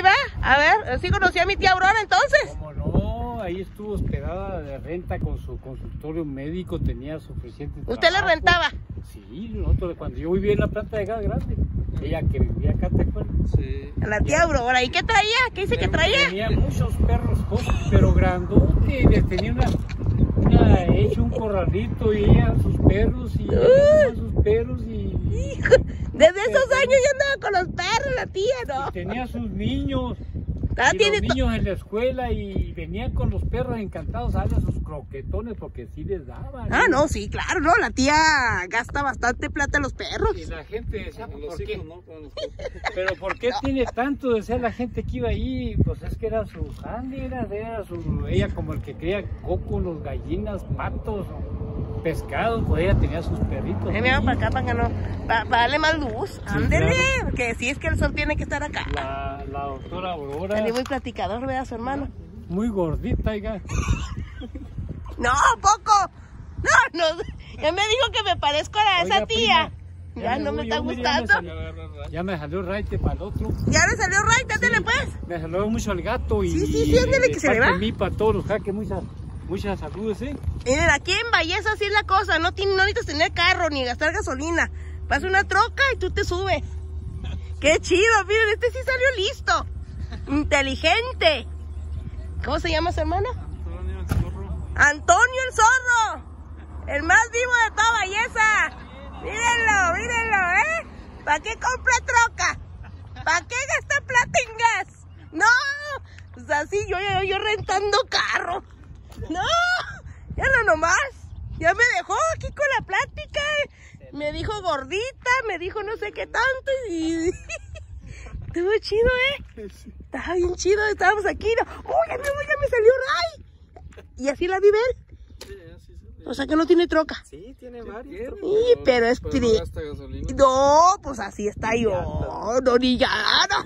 ahí va. A ver, ¿sí conocí a mi tía Aurora entonces? Como no, ahí estuvo hospedada de renta con su consultorio médico, tenía suficiente ¿Usted le rentaba? Sí, nosotros cuando yo vivía en la planta de gas grande, ella que vivía acá, ¿te acuerdas? Sí. La tía Aurora. ¿Y qué traía? ¿Qué dice que traía? Tenía muchos perros, cosas, pero grandote, les tenía una, una, hecho un corralito y ella sus perros y ella sus perros y, Hijo, desde esos años ya andaba con los perros la tía, ¿no? y tenía sus niños. Ah, y tiene los niños en la escuela y venían con los perros encantados a darle sus croquetones porque sí les daban. Ah, ¿eh? no, sí, claro, no. La tía gasta bastante plata en los perros. Y la gente decía, "Pues, Los ¿por qué? hijos no, pero los Pero ¿por qué tiene tanto? Decía la gente que iba ahí, pues es que era su jale, era, era su, ella como el que cría coco, los gallinas, patos, pescados, pues ella tenía sus perritos. Eh, mira, para acá, para que no. Para, darle más luz. Ándele. Porque sí es que el sol tiene que estar acá. La, la doctora Aurora, Salió muy platicador, vea su hermano. muy gordita, oiga. No, poco. No, no. Ya me dijo que me parezco a esa Oiga, tía. prima, Ya no me está gustando. Ya me salió, raite para el otro. Ya le salió right, dátele pues. Me salió mucho el gato y Sí, sí, sí, ándale, de que se le va. mí para todos los jaques, muchas, muchas saludos, ¿eh? Miren, aquí en Valleza así es la cosa. No, tiene, no necesitas tener carro ni gastar gasolina. Pasa una troca y tú te subes. Qué chido, miren, este sí salió listo. Inteligente. ¿Cómo se llama su hermano? Antonio, el zorro. Antonio el Zorro. El más vivo de toda Valleza. Mírenlo, mírenlo, ¿eh? ¿Para qué compra troca? ¿Para qué gasta plata en gas? No. Pues así yo, yo, yo rentando carro. No. Ya no nomás. Ya me dejó aquí con la plática. Me dijo gordita, me dijo no sé qué tanto y... Estuvo chido, ¿eh? Estaba bien chido, estábamos aquí. ¿no? ¡Uy, ya me, ya me salió Ray! ¿Y así la vive él? Sí, así se O sea que no tiene troca. Sí, tiene varios. Sí, pero es tri- no gasta gasolina. No, pues así está yo. No, ni ya, no.